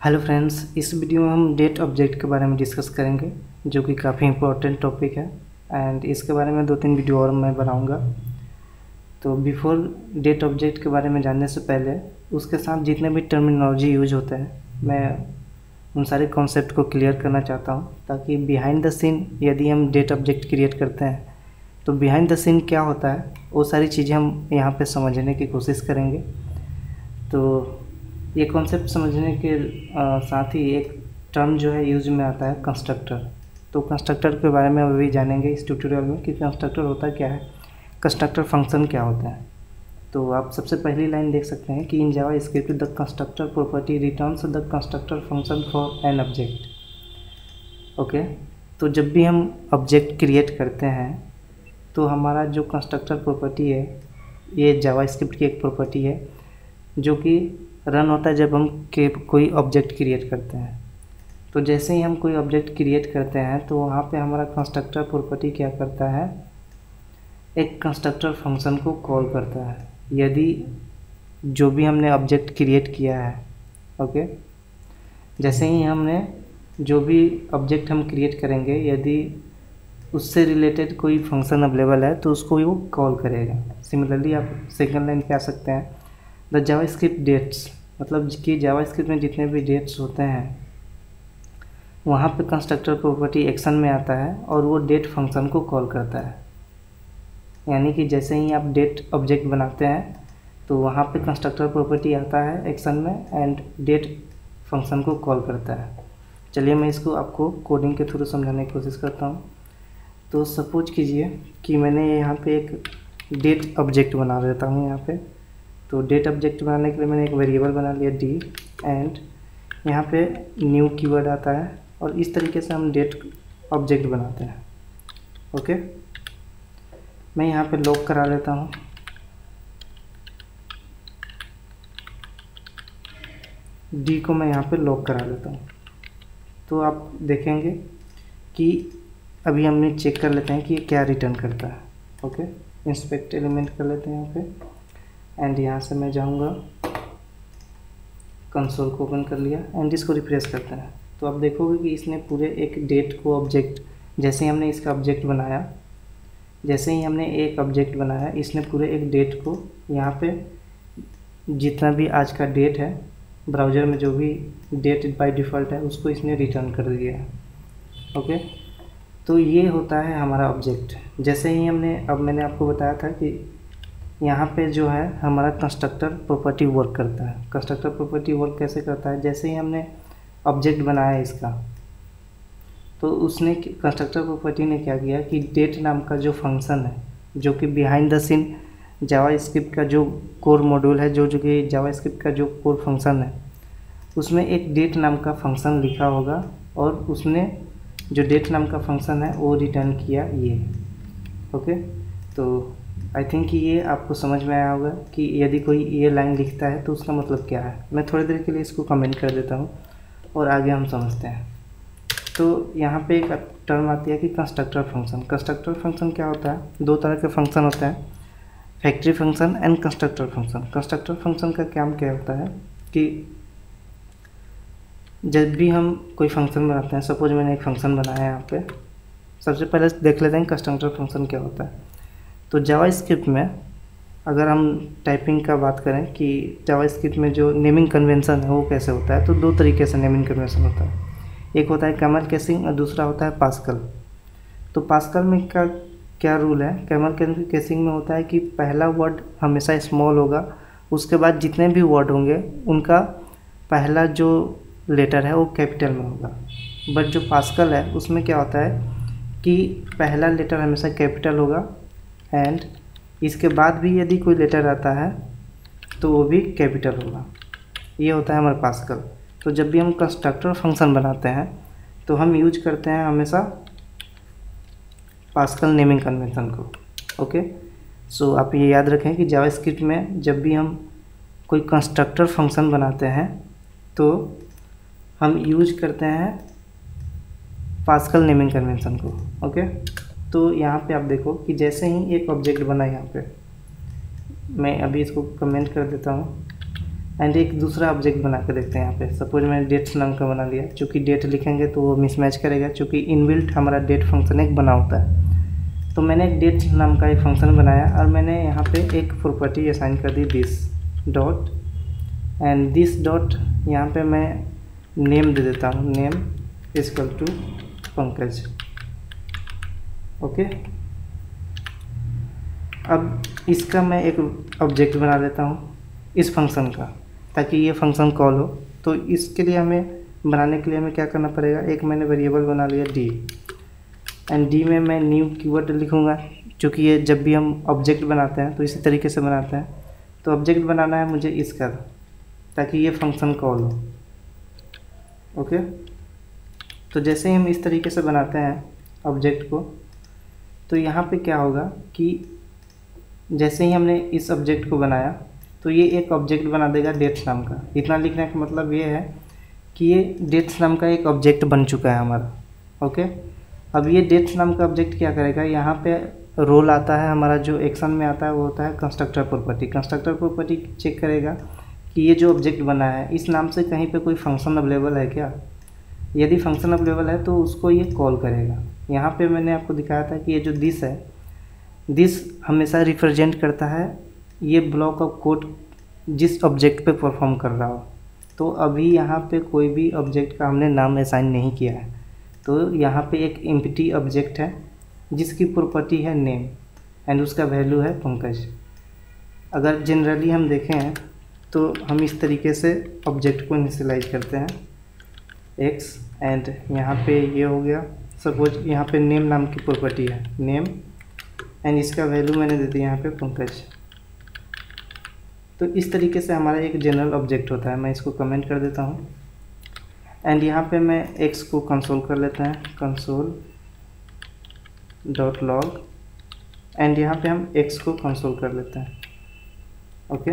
Hello friends इस video में हम डेट ऑब्जेक्ट के बारे में डिस्कस करेंगे, जो कि काफ़ी इंपॉर्टेंट टॉपिक है एंड इसके बारे में दो तीन वीडियो और मैं बनाऊँगा। तो बिफोर डेट ऑब्जेक्ट के बारे में जानने से पहले, उसके साथ जितने भी टर्मिनोलॉजी यूज़ होते हैं, मैं उन सारे कॉन्सेप्ट को क्लियर करना चाहता हूँ, ताकि बिहाइंड द सीन यदि हम डेट ऑब्जेक्ट क्रिएट करते हैं तो बिहाइंड द सीन क्या होता है, वो सारी चीज़ें हम यहाँ पर समझने की कोशिश करेंगे। तो ये कॉन्सेप्ट समझने के आ, साथ ही एक टर्म जो है यूज़ में आता है कंस्ट्रक्टर तो कंस्ट्रक्टर के बारे में अभी जानेंगे इस ट्यूटोरियल में कि कंस्ट्रक्टर होता क्या है कंस्ट्रक्टर फ़ंक्शन क्या होता है. तो आप सबसे पहली लाइन देख सकते हैं कि in JavaScript the constructor property returns the constructor function for an object okay तो जब भी हम ऑब्जेक्ट क्रिएट करते हैं तो हमारा जो कंस्ट्रक्टर प्रॉपर्टी है ये जावा स्क्रिप्ट की एक प्रॉपर्टी है जो कि रन होता है जब हम के, कोई ऑब्जेक्ट क्रिएट करते हैं। तो जैसे ही हम कोई ऑब्जेक्ट क्रिएट करते हैं तो वहाँ पे हमारा कंस्ट्रक्टर प्रॉपर्टी क्या करता है? एक कंस्ट्रक्टर फ़ंक्शन को कॉल करता है। यदि जो भी हमने ऑब्जेक्ट क्रिएट किया है ओके जैसे ही हमने जो भी ऑब्जेक्ट हम क्रिएट करेंगे, यदि उससे रिलेटेड कोई फ़ंक्शन अवेलेबल है तो उसको वो कॉल करेगा। सिमिलरली आप सेकंड लाइन पे आ सकते हैं। द जावा स्क्रिप्ट डेट्स मतलब कि जावा स्क्रिप्ट में जितने भी डेट्स होते हैं, वहाँ पे कंस्ट्रक्टर प्रॉपर्टी एक्शन में आता है और वो डेट फ़ंक्शन को कॉल करता है। यानी कि जैसे ही आप डेट ऑब्जेक्ट बनाते हैं तो वहाँ पे कंस्ट्रक्टर प्रॉपर्टी आता है एक्शन में एंड डेट फ़ंक्शन को कॉल करता है। चलिए मैं इसको आपको कोडिंग के थ्रू समझाने की कोशिश करता हूँ। तो सपोज़ कीजिए कि मैंने यहाँ पे एक डेट ऑब्जेक्ट बना देता हूँ यहाँ पे। तो डेट ऑब्जेक्ट बनाने के लिए मैंने एक वेरिएबल बना लिया डी एंड यहाँ पे न्यू कीवर्ड आता है और इस तरीके से हम डेट ऑब्जेक्ट बनाते हैं। ओके मैं यहाँ पे लॉक करा लेता हूँ। डी को मैं यहाँ पे लॉक करा लेता हूँ। तो आप देखेंगे कि अभी हमने चेक कर लेते हैं कि ये क्या रिटर्न करता है। ओके इंस्पेक्ट एलिमेंट कर लेते हैं यहाँ पे। एंड यहाँ से मैं जाऊँगा। कंसोल को ओपन कर लिया एंड इसको रिफ्रेश करते हैं। तो आप देखोगे कि इसने पूरे एक डेट को ऑब्जेक्ट जैसे ही हमने इसका ऑब्जेक्ट बनाया, जैसे ही हमने एक ऑब्जेक्ट बनाया, इसने पूरे एक डेट को यहाँ पे, जितना भी आज का डेट है ब्राउज़र में जो भी डेट बाय डिफ़ॉल्ट है, उसको इसने रिटर्न कर दिया ओके तो ये होता है हमारा ऑब्जेक्ट जैसे ही हमने, अब मैंने आपको बताया था कि यहाँ पे जो है हमारा कंस्ट्रक्टर प्रॉपर्टी वर्क करता है। कंस्ट्रक्टर प्रॉपर्टी वर्क कैसे करता है? जैसे ही हमने ऑब्जेक्ट बनाया इसका तो उसने कंस्ट्रक्टर प्रॉपर्टी ने क्या किया कि डेट नाम का जो फ़ंक्शन है, जो कि behind the scene JavaScript का जो कोर मॉड्यूल है, जो जो कि जावा स्क्रिप्ट का जो कोर फ़ंक्शन है, उसमें एक डेट नाम का फ़ंक्शन लिखा होगा और उसने जो डेट नाम का फ़ंक्शन है, वो रिटर्न किया ये। ओके तो आई थिंक ये आपको समझ में आया होगा कि यदि कोई ये लाइन लिखता है तो उसका मतलब क्या है? मैं थोड़ी देर के लिए इसको कमेंट कर देता हूँ और आगे हम समझते हैं। तो यहाँ पे एक टर्म आती है कि कंस्ट्रक्टर फ़ंक्शन कंस्ट्रक्टर फ़ंक्शन क्या होता है? दो तरह के फ़ंक्शन होते हैं। Factory function and constructor function constructor function का काम क्या होता है कि जब भी हम कोई फ़ंक्शन बनाते हैं सपोज़ मैंने एक फ़ंक्शन बनाया है यहाँ पे। सबसे पहले देख लेते हैं कंस्ट्रक्टर फ़ंक्शन क्या होता है। तो जावा स्क्रिप्ट में अगर हम टाइपिंग का बात करें कि जावा स्क्रिप्ट में जो नेमिंग कन्वेंशन है, वो कैसे होता है तो दो तरीके से नेमिंग कन्वेंशन होता है। एक होता है कैमल केसिंग और दूसरा होता है पास्कल तो पास्कल में का क्या रूल है? कैमल केसिंग में होता है कि पहला वर्ड हमेशा स्मॉल होगा, उसके बाद जितने भी वर्ड होंगे, उनका पहला जो लेटर है, वो कैपिटल में होगा। बट जो पास्कल है, उसमें क्या होता है कि पहला लेटर हमेशा कैपिटल होगा एंड इसके बाद भी यदि कोई लेटर आता है तो वो भी कैपिटल होगा। ये होता है हमारे पास्कल तो जब भी हम कंस्ट्रक्टर फ़ंक्शन बनाते हैं तो हम यूज़ करते हैं हमेशा पास्कल नेमिंग कन्वेंशन को। ओके सो so, आप ये याद रखें कि जावा स्क्रिप्ट में जब भी हम कोई कंस्ट्रक्टर फ़ंक्शन बनाते हैं तो हम यूज़ करते हैं पास्कल नेमिंग कन्वेंशन को। ओके तो यहाँ पे आप देखो कि जैसे ही एक ऑब्जेक्ट बना यहाँ पे, मैं अभी इसको कमेंट कर देता हूँ एंड एक दूसरा ऑब्जेक्ट बना के देखते हैं यहाँ पे। सपोज़ मैंने डेट्स नाम का बना लिया, चूँकि डेट लिखेंगे तो वो मिसमैच करेगा, चूँकि इनबिल्ट हमारा डेट फ़ंक्शन एक बना होता है। तो मैंने एक डेट नाम का एक फ़ंक्शन बनाया, और मैंने यहाँ पे एक प्रॉपर्टी असाइन कर दी this dot and this dot यहाँ पे मैं नेम दे देता हूँ name equal to Pankaj. Okay? अब इसका मैं एक ऑब्जेक्ट बना लेता हूँ, इस फ़ंक्शन का। ताकि ये फ़ंक्शन कॉल हो तो इसके लिए हमें, बनाने के लिए हमें क्या करना पड़ेगा? एक मैंने वेरिएबल बना लिया डी एंड डी में मैं न्यू कीवर्ड लिखूँगा क्योंकि ये जब भी हम ऑब्जेक्ट बनाते हैं तो इसी तरीके से बनाते हैं। तो ऑब्जेक्ट बनाना है मुझे इसका, ताकि ये फ़ंक्शन कॉल हो। ओके? तो जैसे ही हम इस तरीके से बनाते हैं ऑब्जेक्ट को तो यहाँ पे क्या होगा कि जैसे ही हमने इस ऑब्जेक्ट को बनाया तो ये एक ऑब्जेक्ट बना देगा डेट्स नाम का। इतना लिखने का मतलब ये है कि ये डेट्स नाम का एक ऑब्जेक्ट बन चुका है हमारा ओके अब ये डेट्स नाम का ऑब्जेक्ट क्या करेगा? यहाँ पे रोल आता है, हमारा जो एक्शन में आता है, वो होता है constructor property constructor property check करेगा कि ये जो ऑब्जेक्ट बना है, इस नाम से कहीं पे कोई फ़ंक्शन अवेलेबल है क्या? यदि फ़ंक्शन अवेलेबल है तो उसको ये कॉल करेगा। यहाँ पे मैंने आपको दिखाया था कि ये जो दिस है, दिस हमेशा रिप्रेजेंट करता है ये ब्लॉक ऑफ़ कोड जिस ऑब्जेक्ट पे परफॉर्म कर रहा हो। तो अभी यहाँ पे कोई भी ऑब्जेक्ट का हमने नाम असाइन नहीं किया है। तो यहाँ पे एक एम्प्टी ऑब्जेक्ट है, जिसकी प्रॉपर्टी है नेम एंड उसका वैल्यू है पंकज। अगर जनरली हम देखें तो हम इस तरीके से ऑब्जेक्ट को इनिशलाइज करते हैं। एक्स एंड यहाँ पे ये हो गया। सपोज़ यहाँ पे नेम नाम की प्रॉपर्टी है। नेम एंड इसका वैल्यू मैंने दे दिया यहाँ पे पंकज। तो इस तरीके से हमारा एक जनरल ऑब्जेक्ट होता है। मैं इसको कमेंट कर देता हूँ। एंड यहाँ पे मैं एक्स को कंसोल कर लेते हैं। कंसोल डॉट लॉग एंड यहाँ पे हम एक्स को कंसोल कर लेते हैं। ओके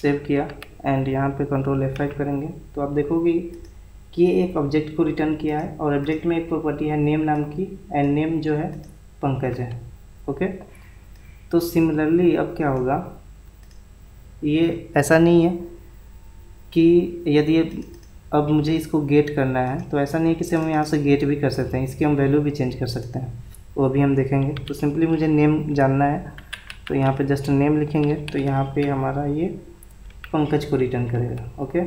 सेव किया। एंड यहाँ पे कंट्रोल एफ़ करेंगे। तो आप देखोगे कि एक ऑब्जेक्ट को रिटर्न किया है और ऑब्जेक्ट में एक प्रॉपर्टी है नेम नाम की एंड नेम जो है, पंकज है ओके तो सिमिलरली अब क्या होगा? ये ऐसा नहीं है कि यदि अब मुझे इसको गेट करना है तो ऐसा नहीं है कि हम यहाँ से गेट भी कर सकते हैं, इसकी हम वैल्यू भी चेंज कर सकते हैं। वो अभी हम देखेंगे। तो सिंपली मुझे नेम जानना है तो यहाँ पे जस्ट नेम लिखेंगे तो यहाँ पे हमारा ये पंकज को रिटर्न करेगा ओके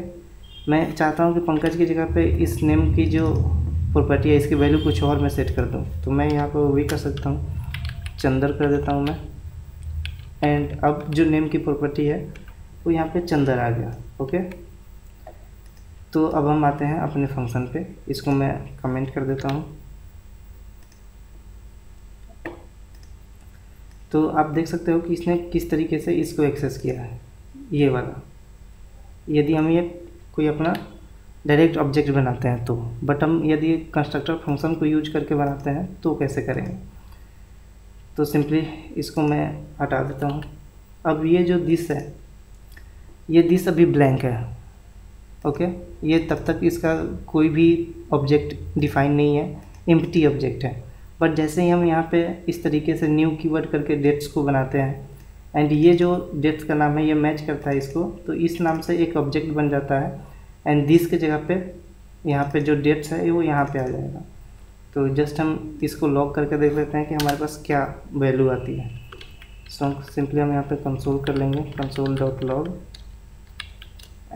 मैं चाहता हूँ कि पंकज की जगह पे इस नेम की जो प्रॉपर्टी है, इसकी वैल्यू कुछ और मैं सेट कर दूँ। तो मैं यहाँ पर वो भी कर सकता हूँ। चंदर कर देता हूँ मैं। एंड अब जो नेम की प्रॉपर्टी है, वो यहाँ पे चंदर आ गया ओके तो अब हम आते हैं अपने फ़ंक्शन पे। इसको मैं कमेंट कर देता हूँ। तो आप देख सकते हो कि इसने किस तरीके से इसको एक्सेस किया है। ये वाला। यदि हम ये कोई अपना डायरेक्ट ऑब्जेक्ट बनाते हैं तो। बट हम यदि कंस्ट्रक्टर फ़ंक्शन को यूज़ करके बनाते हैं तो कैसे करेंगे? तो सिंपली इसको मैं हटा देता हूँ। अब ये जो दिस है, ये दिस अभी ब्लैंक है। ओके ये तब तक इसका कोई भी ऑब्जेक्ट डिफाइन नहीं है। एम्प्टी ऑब्जेक्ट है। बट जैसे ही हम यहाँ पे इस तरीके से न्यू कीवर्ड करके डेट्स को बनाते हैं एंड ये जो डेट्स का नाम है, ये मैच करता है इसको तो इस नाम से एक ऑब्जेक्ट बन जाता है। एंड दिस के जगह पे यहाँ पे जो डेट्स है वो यहाँ पे आ जाएगा। तो जस्ट हम इसको लॉक करके देख लेते हैं कि हमारे पास क्या वैल्यू आती है। सो so, सिंपली हम यहाँ पे कंसोल कर लेंगे कंसोल डॉट लॉग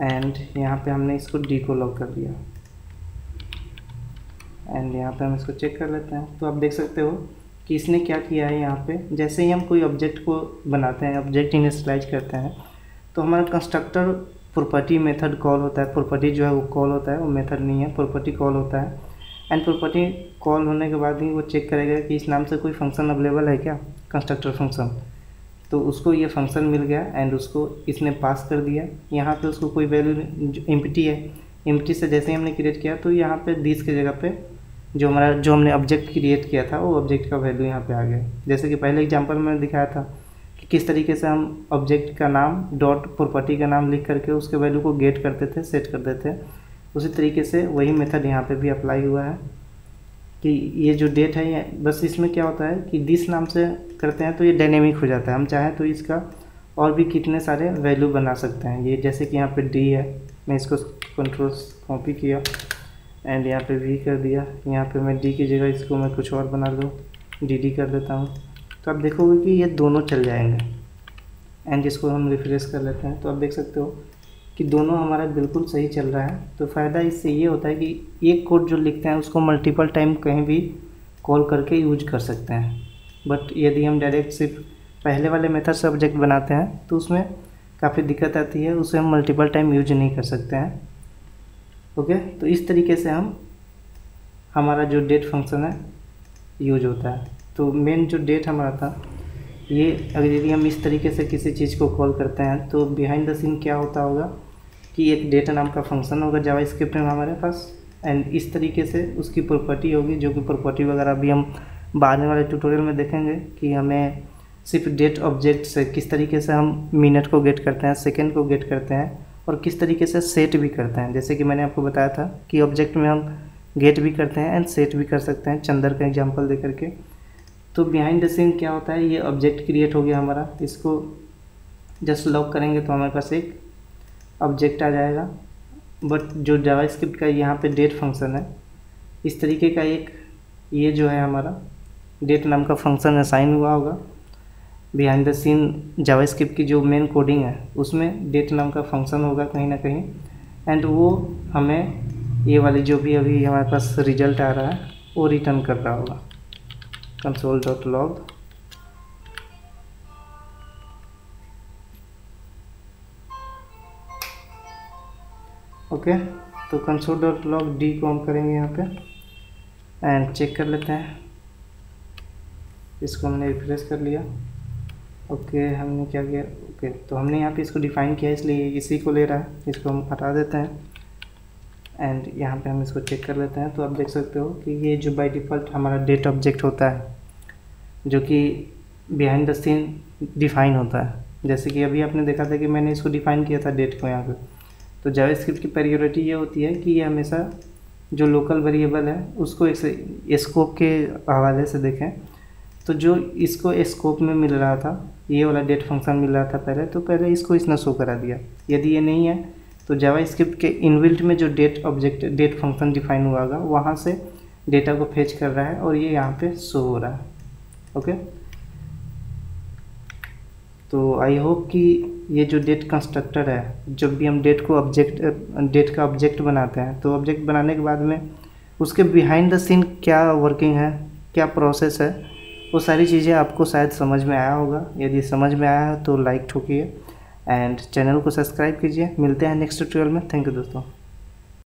एंड यहाँ पे हमने इसको डी को लॉक कर दिया। एंड यहाँ पे हम इसको चेक कर लेते हैं। तो आप देख सकते हो कि इसने क्या किया है यहाँ पे। जैसे ही हम कोई ऑब्जेक्ट को बनाते हैं ऑब्जेक्ट इनिशलाइज करते हैं तो हमारा कंस्ट्रक्टर प्रॉपर्टी मेथड कॉल होता है। प्रॉपर्टी जो है वो कॉल होता है, वो मेथड नहीं है। प्रॉपर्टी कॉल होता है। एंड प्रॉपर्टी कॉल होने के बाद ही वो चेक करेगा कि इस नाम से कोई फ़ंक्शन अवेलेबल है क्या? कंस्ट्रक्टर फ़ंक्शन तो उसको ये फ़ंक्शन मिल गया एंड उसको इसने पास कर दिया। यहाँ पे उसको कोई वैल्यू एम्प्टी है। एम्प्टी से जैसे ही हमने क्रिएट किया तो यहाँ पे दिस की जगह पे जो हमारा, जो हमने ऑब्जेक्ट क्रिएट किया था, वो ऑब्जेक्ट का वैल्यू यहाँ पे आ गया। जैसे कि पहले एग्जांपल में दिखाया था। किस तरीके से हम ऑब्जेक्ट का नाम डॉट प्रॉपर्टी का नाम लिख करके उसके वैल्यू को गेट करते थे सेट करते थे, उसी तरीके से वही मेथड यहाँ पे भी अप्लाई हुआ है कि ये जो डेट है ये, बस इसमें क्या होता है कि दिस नाम से करते हैं तो ये डायनेमिक हो जाता है। हम चाहें तो इसका और भी कितने सारे वैल्यू बना सकते हैं। ये जैसे कि यहाँ पे डी है, मैं इसको कंट्रोल कॉपी किया एंड यहाँ पे वी कर दिया। यहाँ पे मैं डी की जगह इसको मैं कुछ और बना दूँ डी डी कर देता हूँ। तो आप देखोगे कि ये दोनों चल जाएँगे। एंड इसको हम रिफ्रेश कर लेते हैं तो आप देख सकते हो कि दोनों हमारा बिल्कुल सही चल रहा है। तो फ़ायदा इससे ये होता है कि एक कोड जो लिखते हैं, उसको मल्टीपल टाइम कहीं भी कॉल करके यूज़ कर सकते हैं। बट यदि हम डायरेक्ट सिर्फ़ पहले वाले मेथड से ऑब्जेक्ट बनाते हैं तो उसमें काफ़ी दिक्कत आती है, उसे हम मल्टीपल टाइम यूज़ नहीं कर सकते हैं। ओके तो इस तरीके से हम, हमारा जो डेट फ़ंक्शन है यूज़ होता है। तो मेन जो डेट हमारा था, ये अगर यदि हम इस तरीके से किसी चीज़ को कॉल करते हैं तो बिहाइंड द सीन क्या होता होगा कि एक डेटा नाम का फ़ंक्शन होगा जावा स्क्रिप्ट में हमारे पास एंड इस तरीके से उसकी प्रॉपर्टी होगी, जो कि प्रॉपर्टी वगैरह अभी हम बाद में वाले ट्यूटोरियल में देखेंगे कि हमें सिर्फ़ डेट ऑब्जेक्ट से किस तरीके से हम मिनट को गेट करते हैं सेकेंड को गेट करते हैं, और किस तरीके से सेट भी करते हैं। जैसे कि मैंने आपको बताया था कि ऑब्जेक्ट में हम गेट भी करते हैं एंड सेट भी कर सकते हैं। चंदर का एग्ज़ाम्पल दे करके तो बिहाइंड द सीन क्या होता है? ये ऑब्जेक्ट क्रिएट हो गया हमारा। इसको जस्ट लॉक करेंगे तो हमारे पास एक ऑब्जेक्ट आ जाएगा। बट जो जावा स्क्रिप्ट का यहाँ पे डेट फ़ंक्शन है, इस तरीके का एक ये जो है हमारा डेट नाम का फ़ंक्शन असाइन हुआ होगा। Behind the scene JavaScript की जो मेन कोडिंग है, उसमें डेट नाम का फ़ंक्शन होगा कहीं ना कहीं। एंड वो हमें ये वाली जो भी अभी हमारे पास रिज़ल्ट आ रहा है, वो रिटर्न कर रहा होगा। लॉग ओके तो कंसोल डॉट लॉग डी को हम करेंगे यहाँ पे एंड चेक कर लेते हैं। इसको हमने रिफ्रेश कर लिया। ओके हमने क्या किया? ओके तो हमने यहाँ पे इसको डिफ़ाइन किया, इसलिए इसी को ले रहा है। इसको हम हटा देते हैं। एंड यहाँ पे हम इसको चेक कर लेते हैं। तो आप देख सकते हो कि ये जो बाय डिफ़ॉल्ट हमारा डेट ऑब्जेक्ट होता है जो कि बिहाइंड द सीन डिफ़ाइन होता है। जैसे कि अभी आपने देखा था कि मैंने इसको डिफ़ाइन किया था डेट को यहाँ पे। तो जावा स्क्रिप्ट की प्रायोरिटी ये होती है कि ये हमेशा जो लोकल वेरिएबल है, उसको एक स्कोप के हवाले से देखें। तो जो इसको स्कोप में मिल रहा था, ये वाला डेट फ़ंक्शन मिल रहा था पहले तो पहले इसको इसने शो करा दिया। यदि ये नहीं है तो जावा स्क्रिप्ट के इनबिल्ट में जो date object date function define हुआ होगा, वहाँ से डेटा को फेच कर रहा है और ये यहाँ पे शो हो रहा है। ओके तो आई होप कि ये जो डेट कंस्ट्रक्टर है, जब भी हम डेट को ऑब्जेक्ट डेट का ऑब्जेक्ट बनाते हैं तो ऑब्जेक्ट बनाने के बाद में उसके बिहाइंड द सीन क्या वर्किंग है, क्या प्रोसेस है, वो सारी चीज़ें आपको शायद समझ में आया होगा। यदि समझ में आया है तो लाइक ठोकिए एंड चैनल को सब्सक्राइब कीजिए। मिलते हैं नेक्स्ट ट्यूटोरियल में। थैंक यू दोस्तों।